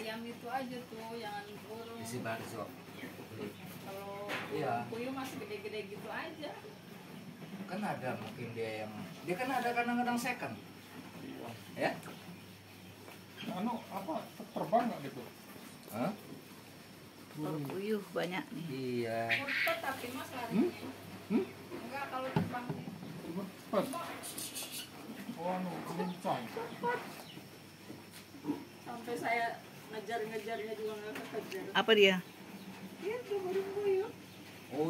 ayam itu aja tuh jangan burung isi bakso. Kalau Iya. puyuh masih gede-gede gitu aja. Kan ada mungkin dia yang dia kan ada kadang-kadang second. Ya? Anu apa terbang nggak gitu? Hah? burung Puyuh banyak nih. iya. Murtad tapi mas larinya. Hmm? enggak kalau terbang cepet oh anu kencang. Sampai saya ngejar-ngejarnya juga nggak kekejar Apa dia?